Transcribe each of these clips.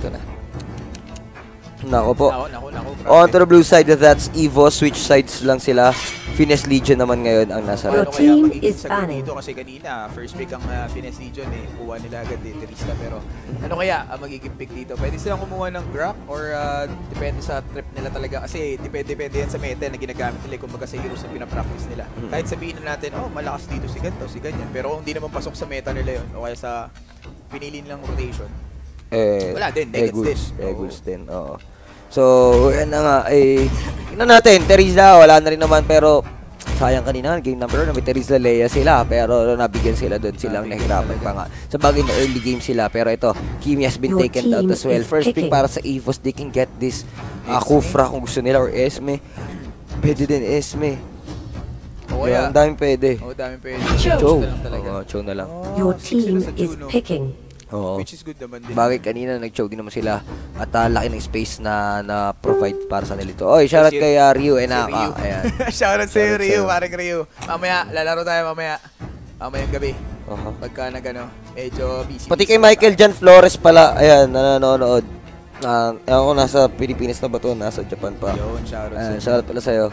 ito na. Nako po. Nako, nako, nako. On to the blue side, that's Evo. Switch sides lang sila. Finesse Legion naman ngayon ang nasa Your Ano red. kaya team is banning. dito kasi kanina, first pick ang uh, Finesse Legion eh. Kuha nila agad eh, Terista. Pero ano kaya ang magiging pick dito? Pwede silang kumuha ng Grok or uh, depende sa trip nila talaga. Kasi depende-depende yan sa meta na ginagamit nila. Kumbaga sa heroes na pinapractice nila. Mm. Kahit sabihin na natin, oh malakas dito si ganito, si ganyan. Pero kung hindi naman pasok sa meta nila yun, o kaya sa pinili nilang rotation, Eh, Wala din, negats Eagles, din. Eagles din, oo. So, yan na nga, eh, tingnan natin, Teresa, wala na rin naman, pero sayang kanina, game number 1, may Teresa Leia sila, pero nabigyan sila doon, silang nahirapan pa nga. Sa bagay na early game sila, pero ito, Kimi has been Your taken out as well. First pick picking. para sa EVOS, they can get this uh. Kufra kung gusto nila, or Esme. Pwede din Esme. o Yan, kaya, ang daming pwede. oh, dami pwede. Chow. Chow. na lang talaga. Oo, Chow na lang. Oh, Your team is picking. Oo. Which is good naman din. Bagay kanina nag-chow din naman sila at ah, laki ng space na na provide para sa nila ito. Oy, shoutout Si- kay uh, Ryu Si Enaka. Ryu. Ayan. Shoutout Shoutout Ryu. sa'yo. Parang Ryu. Mamaya, lalaro tayo mamaya. Mamayang gabi. Aha. Pagka nag ano, medyo busy. Pati kay Michael. Jan Flores pala, ayan, nanonood. Ah, ako nasa Pilipinas na ba to? Nasa Japan pa. Yun, shoutout Ayan, sa'yo. shoutout pala sa'yo.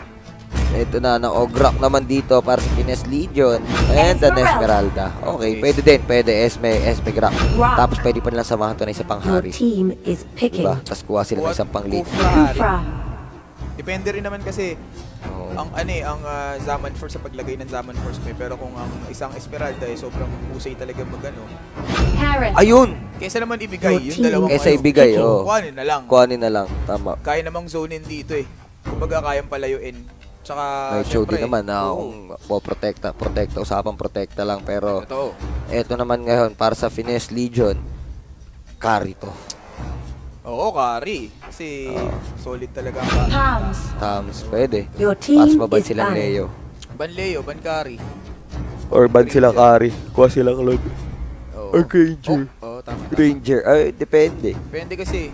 Ito na, ng Ograk naman dito para sa Pines Legion. And the Esmeralda. Okay, pwede din. Pwede, Esme, Esme Grak. Tapos pwede pa nilang samahan to na isa pang Your hari. team is picking. Diba? Tapos kuha sila ng isang pang lead. Kufra, Hari. Kufra. Depende rin naman kasi Oo. ang ano eh, ang ah, Zaman Force sa paglagay ng Zaman Force may pero kung ang isang Esmeralda eh sobrang husay talaga magano. Ayun! Kaysa naman ibigay yung dalawang Kesa ano, ibigay, oo. kuhanin na lang. Kuhanin na lang. Tama. Kaya namang zone in dito eh. Kumbaga kayang palayuin. Tsaka May show din naman na oo. kung po protekta, protekta, usapang protekta lang. Pero Totoo. eto naman ngayon, para sa Finesse Legion, carry to. Oo, Kari. Kasi Oo. solid talaga ang Kari. Palms. Tams, pwede. Your team maban is silang banning. Leo. Ban Leo, ban Kari. Or ban sila carry. Kuha sila Claude. Oo. Or Granger. Oo, oh, tama, tama. Ranger. Ay, depende. Depende kasi.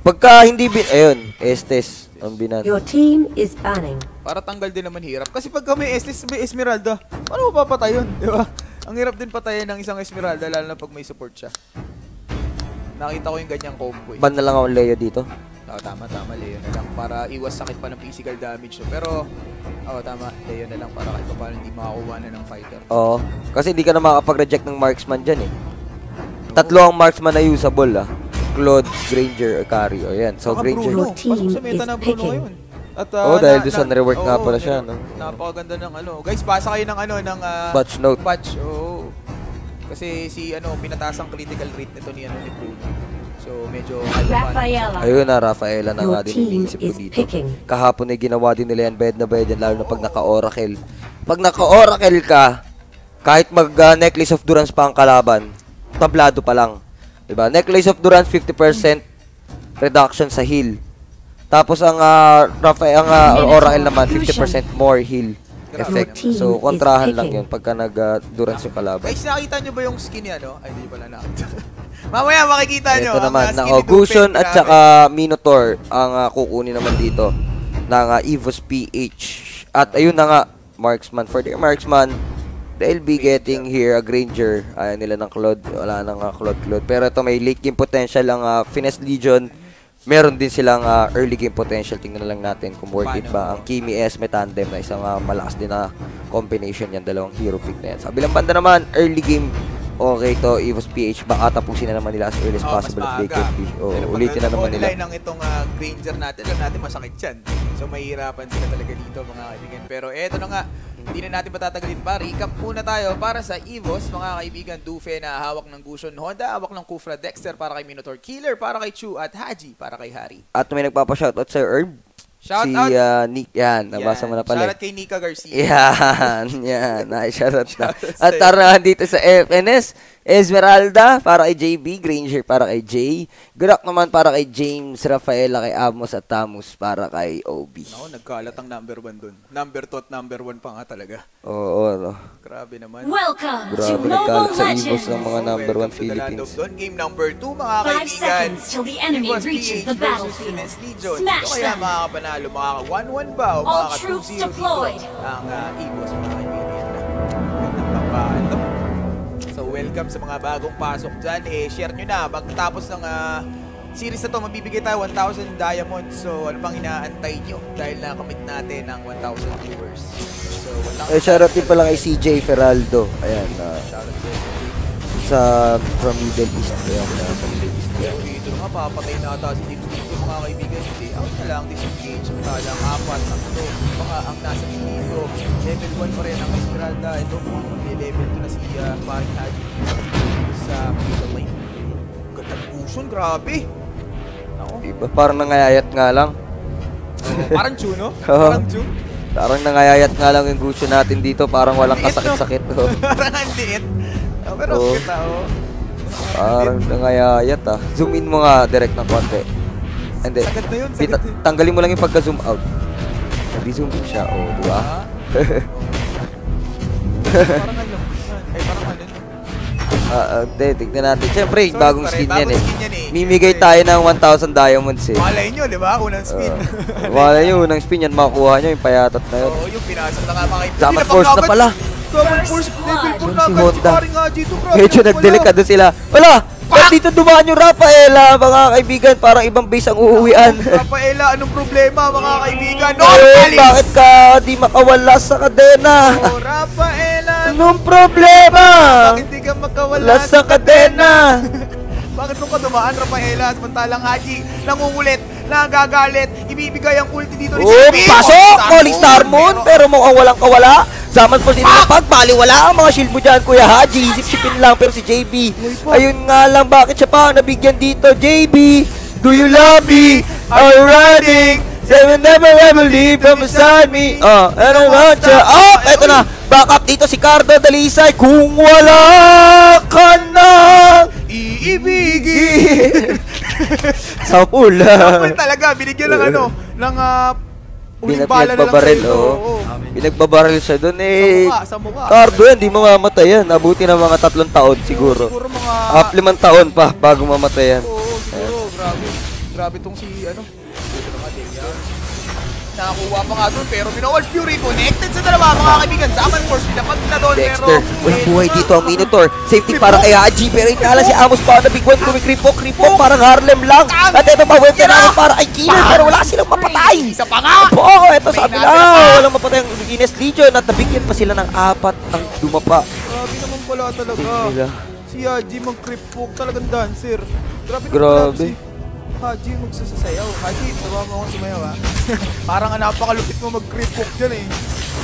Pagka hindi bin... Ayun, Estes. Ang binan. Your team is banning. Para tanggal din naman hirap. Kasi pagka may, Estes, may Esmeralda, paano mo papatay yun? Di ba? Ang hirap din patayin ng isang Esmeralda, lalo na pag may support siya. Nakita ko yung ganyang combo eh. Ban na lang ako Leo dito. Oo, tama, tama, Leo na lang. Para iwas sakit pa ng physical damage. No? Pero, oo, tama, Leo na lang para kahit pa paano hindi makakuha na ng fighter. Oo. Kasi hindi ka na makapag-reject ng marksman dyan eh. Tatlo ang marksman na usable ah. Claude, Granger, or Carry. O yan. So, Saka Granger. Bruno, Your team pasok sa meta is na Bruno picking. ngayon. At, Oo, dahil doon sa rework nga pala siya, no? Napakaganda ng ano. Guys, basa kayo ng ano, ng ah, Batch note. Batch, oo. Kasi si ano, pinataas ang critical rate nito ni ano ni Bruno. So, medyo Rafaela. Ayun na, Rafaela na nga Your din team iniisip ko is dito. picking. Kahapon ay ginawa din nila yan, bed na bed yan, lalo na pag naka-oracle. Pag naka-oracle ka, kahit mag-necklace of Durance pa ang kalaban, tablado pa lang. Diba? Necklace of Durance, 50% reduction sa heal. Tapos ang uh, Rafael, ang ah, oracle naman, 50% more heal effect. So, kontrahan lang yun pagka nag-Durance yung kalaban. Guys, nakita nyo ba yung skin ni ano? Ay, hindi pala nakita. Mamaya makikita nyo. Ito naman, ah, ni Ogusion at saka Minotaur ang ah, kukunin naman dito ng uh, Evos PH. At ayun na nga, Marksman. For their Marksman, they'll be getting here a Granger. Ayaw nila ng Claude. Wala nang uh, Claude Claude. Pero ito may late game potential ang uh, Finesse Legion. Meron din silang ah, early game potential. Tingnan na lang natin kung worth it ba. Ang Kimi S may tandem na isang ah, malakas din na combination yan. Dalawang hero pick na yan. Sa bilang banda naman, early game okay to Evos PH baka tapusin na naman nila as early as Oo, possible if they maaga. can be. Oh, Pero ulitin na naman nila. online ng itong ah, Granger natin, alam natin masakit yan. So mahirapan sila talaga dito mga kaibigan. Pero eto na nga, hindi na natin patatagalin pa. Recap muna tayo para sa EVOS, mga kaibigan. Dufe na hawak ng Gusion Honda, hawak ng Kufra Dexter para kay Minotaur Killer, para kay Chu at Haji para kay Hari. At may nagpapa-shoutout sa Herb. Shout si out. ah, Nick. Yan, nabasa mo na pala. Shoutout kay Nika Garcia. Yan, yan. Ay, shoutout na. At tara dito sa FNS, Esmeralda para kay JB, Granger para kay Jay, Grak naman para kay James, Rafaela kay Amos at Tamus para kay OB. Ako, nagkalat ang number one dun. Number 2 at number 1 pa nga talaga. Oo, no. Grabe naman. Welcome to Grabe Mobile nagkalat sa Evos Legends. ng mga number Welcome 1 to the land Philippines. Don. Game number 2, mga Five kaibigan. seconds till the enemy Evos reaches PH the versus battlefield. Legion. Smash Ito kaya them. makakapanalo, makaka 1-1 ba o All makaka troops 2-0 dito deployed. ang uh, Evos, mga kaibigan. Welcome sa mga bagong pasok dyan. Eh, share nyo na. Pagkatapos ng ah, series na to, mabibigay tayo 1,000 diamonds. So, ano pang inaantay nyo? Dahil nakamit natin ang 1,000 viewers. So, 1,000 Eh, shoutout din pala kay CJ Feraldo. Ayan, din. sa from Middle East. Ayan, ah, sa Middle East. Pero dito nga, papatay na ata si Teams dito mga kaibigan. Hindi, out na lang, disengage. Matalang apat, tatlo. Mga ang nasa dito. Level 1 pa rin ang Esmeralda. Ito mukhang mag-level 2 na si uh, Paring Haji sa middle lane. Ganda ng Uson, grabe. Ako, Diba? Parang nangayayat nga lang. parang Chu, no? Parang Chu. Parang nangayayat nga lang yung gusto natin dito. Parang walang no? kasakit-sakit. Oh. parang ang liit. Oh, pero Oo. kita, oh. Parang nangayayat ah. Zoom in mo nga direct ng konti. Hindi. Sagad na yun, Pita- sagad yun. tanggalin mo lang yung pagka-zoom out. Nag-zoom in siya. Oh, di ba? Ah. Parang ano? Ay, parang ano? Ah, ah, hindi, tignan natin. Siyempre, Sorry, bagong pare, skin yan bagong eh. skin yan eh. Mimigay Siyempre. tayo ng 1,000 diamonds eh. Malay nyo, di ba? Unang spin. Uh, wala nyo, unang spin yan, makukuha nyo yung payatot na yun. Oo, yung pinasok na nga mga kaibigan. Dapat force na pala. Dapat force level 4 Yun na agad si Honda. Ito, Medyo nagdelika pala. doon sila. Wala! Dito dumaan yung Rafaela, mga kaibigan? Parang ibang base ang uuwian. Rafaela, anong problema mga kaibigan? No, Alice! bakit ka di makawala sa kadena? Oh, Rafaela! Anong problema? Bakit di ka makawala Wala sa kadena. Bakit nung ka dumaan, Rafaela? Samantalang Haji, nangungulit, nagagalit, ibibigay ang ulti dito ni Oh, pasok! Calling Star Moon, pero mukhang walang kawala. Zaman po sila Fuck! pagbaliwala ang mga shield mo dyan, Kuya Haji. Isip-sipin lang, pero si JB. Ayun nga lang, bakit siya pa nabigyan dito? JB, do you love me? Are you riding? Seven never ever leave from beside me. Oh, I don't want you. Oh, eto na. Back up dito si Cardo Dalisay. Kung wala ka na. Iibigin! Sa pool. Kapal talaga, binigyan ng ano, ng uh, uling bala na lang Pinagbabaril, sa'yo. siya doon Sa eh. mukha, sa mukha. Cardo yan, di mamamatay yan. Abuti ng mga tatlong taon siguro. Siguro mga... Up limang taon pa bago mamatay yan. Oo, siguro. Grabe. Grabe tong si, ano, Nakakuha pa nga doon, pero Minowal Fury connected sa dalawa, mga kaibigan. Saman Force, pinapag na doon, pero... Dexter, walang buhay dito ang Minotaur. Safety para kay Haji, pero inala si Amos pa na big one. Kumikripo, kripo, parang Harlem lang. At ito pa, web na para kay Killer, pero wala silang mapatay. Isa pa nga! Oo, ito sabi na, walang mapatay ang Guinness Legion at nabigyan pa sila ng apat ang dumapa. Grabe naman pala talaga. Si Haji poke talagang dancer. Grabe Grabe. Haji magsasayaw. Haji, tawa mo akong sumayaw ha. Parang napakalupit mo mag-creep poke dyan eh.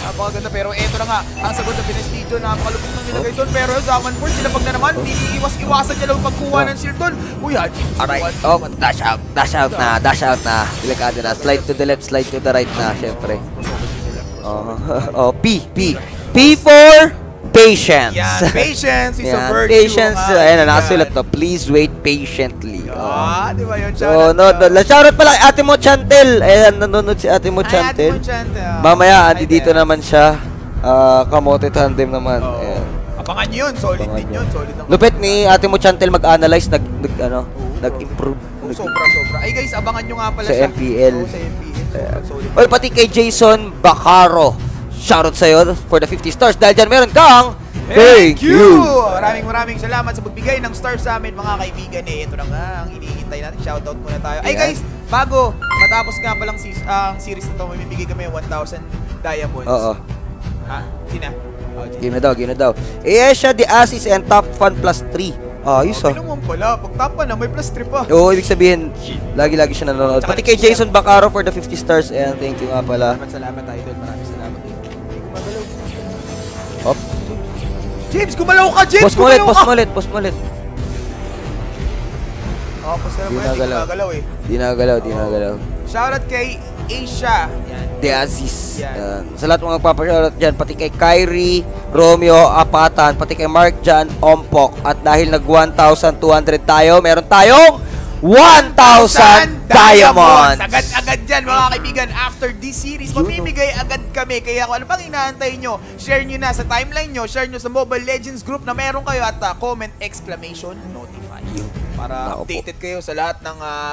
Napakaganda pero eto na nga ang sagot ng Pinestidio napakalupit ng nilagay doon pero Zaman Force sila pag na naman iniiwas-iwasan niya lang pagkuha ng shield doon. Uy Haji, Alright, oh, dash out, dash out na, dash out na. Delikado na, slide to the left, slide to the right na, syempre. Oh, oh, P, P. P for patience. Yan, patience is a Yan, virtue. patience. Ayan, kaibigan. nakasulat to. Please wait patiently. Oh. Ah, di ba yun? So, Shoutout no, ka. no, shoutout pala kay Ate Mo Chantel. Ayan, nanonood si Ate Mo Ay, Ate Chantel. Mo Chantel. Mamaya, Hi andi dito naman siya. Ah, kamote tandem naman. Oo. Ayan. Abangan nyo yun. Solid Abangan din yun. Solid naman. Lupit ni Ate Mo Chantel mag-analyze, nag, nag ano, Oo, nag-improve. Nag- sobra, sobra. Ay guys, abangan nyo nga pala Sa siya. MPL. Oo, sa MPL. Sobrang solid. Oy, pati kay Jason Bacaro. Shoutout sa'yo for the 50 stars. Dahil dyan meron kang Thank you! Maraming maraming salamat sa pagbigay ng stars sa amin mga kaibigan eh. Ito na nga ang hinihintay natin. Shoutout muna tayo. Ay guys, bago matapos nga palang sis- ang series na to, may bibigay kami ng 1,000 diamonds. Oo. Ha? Sina? Oh, Game na daw, game na daw. Siya, the Asis and Top Fun plus 3. Ayos oh, ah. naman pala. Pag tapa na, may plus 3 pa. Oo, ibig sabihin, lagi-lagi siya nanonood. Pati kay Jason Bacaro for the 50 stars. Ayan, thank you nga pala. Salamat, salamat idol. Maraming salamat. Hop. James, gumalaw ka! James, Post mo ulit, post mo ulit, post mo ulit. Oo, post na mo yan. Di nagalaw. eh. Di nagalaw, di nagalaw. Shoutout kay Asia. Yan. The Aziz. Yan. Ayan. Sa lahat mga papashoutout dyan, pati kay Kyrie, Romeo, Apatan, pati kay Mark Jan, Ompok. At dahil nag 1,200 tayo, meron tayong 1,000 diamonds! Agad-agad dyan mga kaibigan. After this series, mamimigay agad kami. Kaya kung ano pang inaantay nyo, share nyo na sa timeline nyo, share nyo sa Mobile Legends group na meron kayo at uh, comment exclamation notify. Para updated kayo sa lahat ng uh,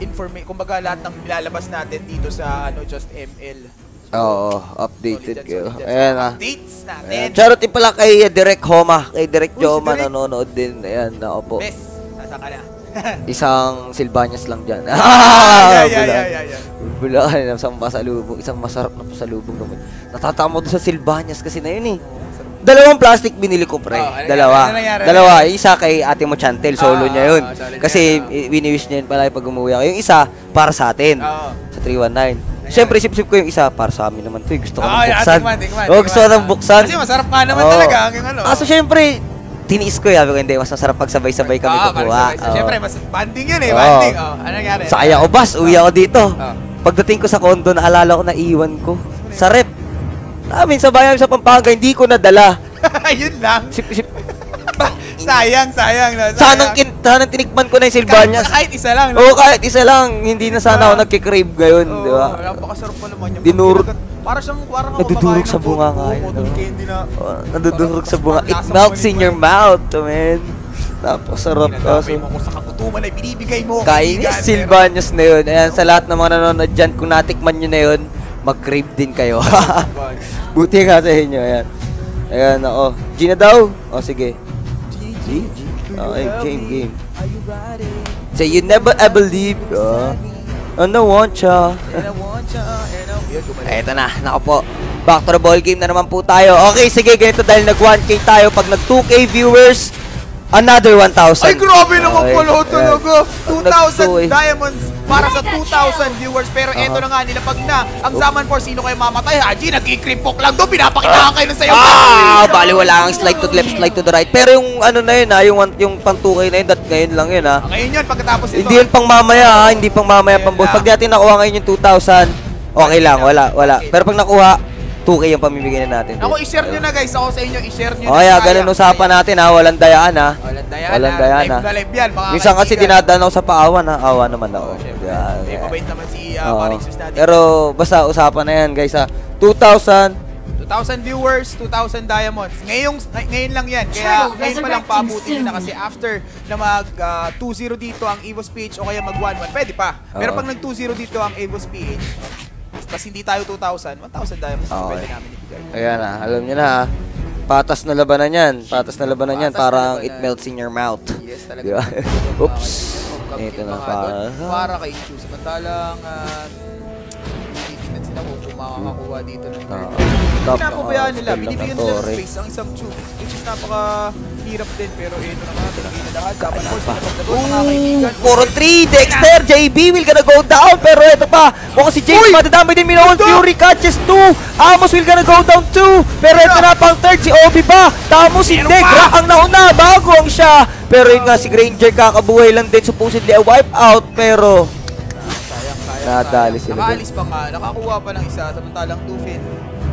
information, kumbaga lahat ng nilalabas natin dito sa ano Just ML. Oo, updated kayo. solid Ayan ah. Updates natin. Ayan. Din pala kay Direk Homa. Kay Direk Joma nanonood din. Ayan, ako po. Bes, nasa ka na. isang Silvanias lang dyan. yeah, yeah, yeah, yeah, yeah. Bula ka na isang pasalubong, isang masarap na pasalubong naman. Natatama doon sa Silvanias kasi na yun eh. Dalawang plastic binili ko, pre. Oh, ano Dalawa. Ano nangyari? Dalawa. Yung isa kay ate mo Chantel, solo Ah, niya yun. ah, niya. Kasi Ah. i- wini-wish niya yun pala pag umuwi ako. Yung isa, para sa atin. Oo. Sa 319. Siyempre, sip-sip ko yung isa, para sa amin naman to. eh. Gusto ko Oo, nang yeah, buksan. tikman, tikman, Oo, gusto ko nang buksan. Kasi masarap nga naman Oo. talaga ang ano. Kaso syempre, tiniis ko yan. Sabi ko, Hindi, mas masarap pag sabay-sabay kami Oo, kukuha. Oo. Siyempre, mas banding yun eh, banding. Oh, ano nangyari? Sakay ako bus, uwi ako dito. Oo. Pagdating ko sa condo, naalala ko na iwan ko. Sa rep. Namin sa bayan sa Pampanga, hindi ko nadala. Yun lang. Sip, sip. Sayang, sayang. No? Sanang, kin, sanang tinikman ko na yung Silvanias. Kahit, kahit isa lang. no? Oo, kahit isa lang. Hindi na sana ako Ah. nagkikrave ngayon, Oo, di ba? Napakasarap pa naman yung Dinurog- Para siyang, parang Nadudurog sa ng bunga nga yun, no? na. Oh, nadudurog sa bunga. It melts in your mouth, man. Napasarap Pinadamay kaso. mo sa kagutuman ay binibigay mo. Kainis Silvanias na yun. Ayan, sa lahat ng mga nanonood dyan, kung natikman nyo na yun, mag-crave din kayo. Buti nga sa inyo, ayan. Ayan, ako. G na daw? O, sige. G, G. Okay, game, game. Say, you never ever leave. Oh. Ano, want ya? And I want ya, and I- Yun, gumaling. Eto na, nako po. Back to the ball game na naman po tayo. Okay, sige, ganito dahil nag 1K tayo. Pag nag 2K viewers, another 1,000. Ay, grabe naman Okay, pala ayan. talaga. Pag nag 2K. 2,000 diamonds para sa 2,000 viewers. Pero eto na nga nila, pag na, ang Zaman for sino kayo mamatay, Haji, nag-i-creepok lang doon. Pinapakitaan kayo ng sayo. Ah, bali wala kang slide to the left, slide to the right. Pero yung ano na yun ha, yung, one- yung pang 2K na yun, that ngayon lang yun ha. Ngayon yun, pagkatapos ito. Hindi yun pang mamaya ha, hindi pang mamaya pang boss. Pag natin nakuha ngayon yung 2,000, okay lang, wala, wala. Pero pag nakuha, 2K yung pamimigay na natin. Ako, i-share nyo na guys. Ako sa inyo, i-share nyo O na. kaya, ganun usapan natin ha, walang dayaan ha. Walang dayana. Walang dayana. Live na live yan, mga Minsan kasi dinadaan ako sa paawan ha, awa naman ako. Oo, syempre. Eh, yan. mabait naman si uh, Oo. Paring Sus natin. Pero basta usapan na yan guys ha. 2,000, 2,000 viewers, 2,000 diamonds. Ngayong, ngay- ngayon lang yan. Kaya ngayon pa lang paabutin nyo na kasi after na mag ah, 2-0 dito ang Evo's PH o kaya mag 1-1, pwede pa. Pero pag nag 2-0 dito ang Evo's PH, tapos hindi tayo 2,000, 1,000 diamonds na Okay. pwede namin ibigay. ayan ha, alam nyo na ha. Patas na labanan yan. Patas na labanan yan. Patas na Parang labanan. it melts in your mouth. Yes, talaga. Oops. Ito na na pa. para. Para kay Chu. Samantalang, uh, makakakuha dito ng Ah, third. top, Pinapabayaan ah, nila, binibigyan nila ng space ang isang Chu. Which is napaka-hirap din, pero ito na lahat. Dapat force na pagdato, mga kaibigan. 4 on 3, Dexter, JB will gonna go down, pero ito pa, mukhang si James madadamay din Minoan Fury catches 2, Amos will gonna go down 2, pero ito na pang third, si Obi pa, tamo si pa! ang nauna, bago ang siya, pero yun nga si Granger kakabuhay lang din, supposedly a wipe out, pero Nadali sila Nakaalis pa nga, nakakuha pa ng isa, samantalang Dufin,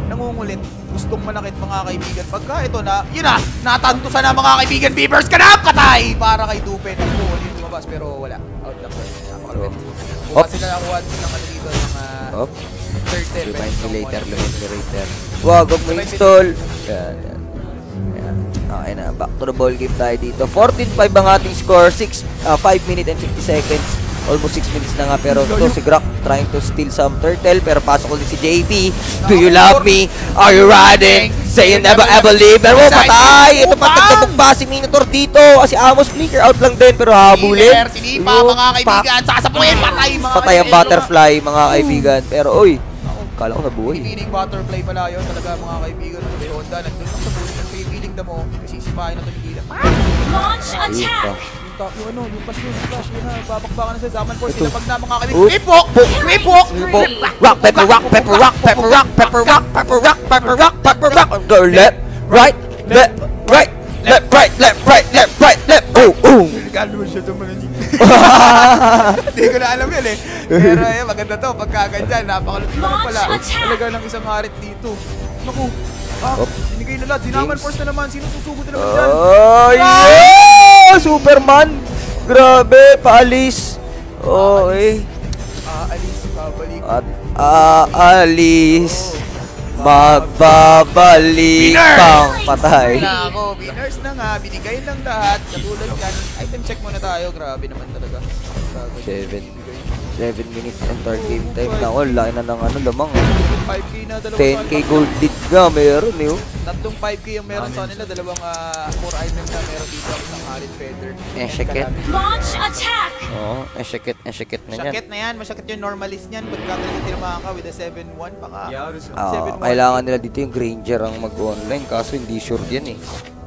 nangungulit, gustong manakit mga kaibigan. Pagka ito na, yun na, natantusan na mga kaibigan, Beavers ka na, patay! Para kay Dufin, ang buwan yung lumabas, pero wala. Out lang po. Napakalupit. Kuha Ops. sila nakuha ng ano dito, ng uh, turtle. Remind me later, remind me later. Wag, huwag mo install. Yan, yan. Okay na, back to the ball game tayo dito. 14-5 ang ating score, 6, 5 minutes and 50 seconds. Almost 6 minutes na nga, pero ito si Grak trying to steal some turtle, pero pasok ulit si JP. Do you love me? Are you riding? Say you never ever leave. Pero oh, patay! Ito pa, tagtabog pa si Minotaur dito. Ah, Si Amos flicker out lang din, pero habulin. Sinipa, mga kaibigan, sasapuin, patay, mga Patay ang butterfly, mga kaibigan. Pero, oy, kala ko nabuhay. Pipiling butterfly pala yun talaga mga kaibigan. May Honda, nandun lang sa bulit ng pipiling na mo. Sisipahin na tumigilan. Launch attack! Pa. Yung, yung ano, yung yun, yung flash yun na. Babakbakan na sa Zaman Force. Ito. Sila pag na mga kaibigan. Oh. Kripok! Kripok! Rock, pepper, rock, pepper, rock, pepper, rock, pepper, rock, pepper, rock, pepper, rock, pepper, rock. Go left, right, left, right, left, right, left, right, left, right, left. Oh, oh. Mo siya naman Hindi ko na alam yun eh. Pero eh, maganda to. Pagka ganyan, napakalupit na rin pala. Talaga ng isang harit dito. Naku. Ah, binigay na lahat. Zinaman James. Force na naman. Sino susugod na naman dyan? Oh, yeah! Superman! Grabe, paalis. Oh, eh. Ah, alis. Babalik. At aalis. Magbabalik pang patay. Na ako, winners na nga, binigay ng lahat. Katulad yan, item check muna tayo. Grabe naman talaga. Seven. Binigay. 7 minutes enter game time na all. Laki na ng ano lamang. 5k na, dalawang 10k gold lead nga meron eh. oh. Tatlong 5k yung meron sa nila, dalawang ah, core items na meron dito ang isang Arid Feather. Eh, shakit. Launch attack! Oo, eh shakit, eh na yan. Shakit na yan, masakit yung normalist niyan. Pagka talaga tinamaan ka with a 7-1, baka Ah, 7-1. kailangan nila dito yung Granger ang mag-online kaso hindi sure yan eh.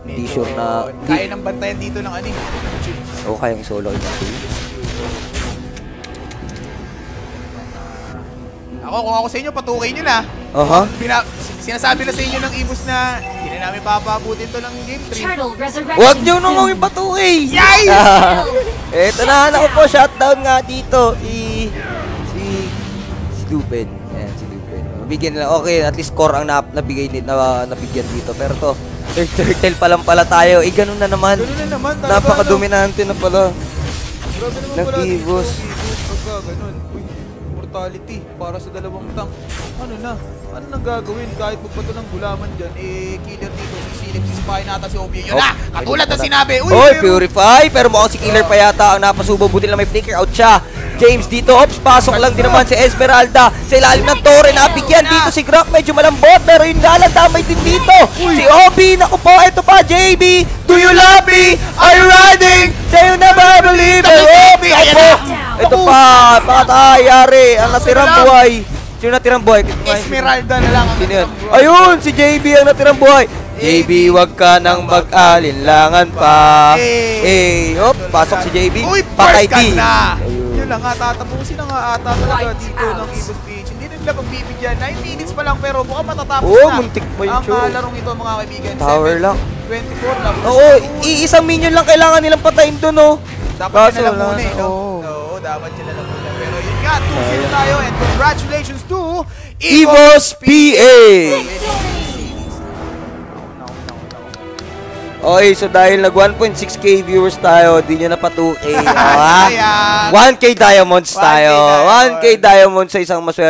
Hindi sure na Kaya hindi, ng bantayan dito ng ano eh. o kayang solo yung Ako, kung ako sa inyo, patukay nyo na. Aha. Pina, sinasabi na sa inyo ng Ibus na hindi na namin papabutin to ng game 3. Turtle resurrection. Huwag niyo nung kami patuloy! Yay! Eto na, ako po, shutdown nga dito. Si... Si... Si Dupen. Ayan, si Dupen. Mabigyan nila, okay, at least score ang nap, nabigay ni, na, nabigyan dito. Pero to, third turtle pa lang pala tayo. Eh, ganun na naman. Ganun na naman. Napaka-dominante na pala. Grabe naman ng Ibus. Mortality para sa dalawang tank. Ano na? Ano nang gagawin? Kahit magbato ng gulaman dyan, eh, killer dito, sisilip, sisipahin nata si Obi. Yun Oh, na! Katulad na. sinabi. Uy, Oy, Purify! Pero mukhang si Killer pa yata ang napasubo. Buti lang may flicker out siya. James dito, ops, pasok lang din naman si Esmeralda. Sa ilalim ng tore, nabigyan dito si Grok. Medyo malambot, pero yun nga lang, damay din dito. Si Obi, naku po, eto pa, JB. Do you love me? Are you riding? Say you never believe it. Obi, na. Ito pa, pakatayari. Ang natirang buhay. Sino natirang buhay? Esmeralda na lang ang Sino yun? Ayun, si JB ang natirang buhay. JB, wag ka nang mag-alinlangan pa. Eh. Eh, hop, pasok si JB. Uy, Patay first Yun lang nga, tatapusin na nga ata talaga dito out. ng Ibus PH. Hindi na nila pagbibigyan. 9 minutes pa lang pero mukhang matatapos Oo, na. muntik pa yun, Ang larong ito mga kaibigan. Tower 7, lang. 24 na. Oo, iisang minion lang kailangan nilang patayin doon, oh. Dapat Kaso sila lang muna eh, na, no? oo. Oo, dapat sila lang muna. Pero yun nga, 2-0 tayo and congratulations to Evos PA! Okay, so dahil nag 1.6k viewers tayo, di nyo na pa 2k. ah. Sayang. 1k diamonds 1K tayo. diamond. 1k diamonds sa isang maswerte.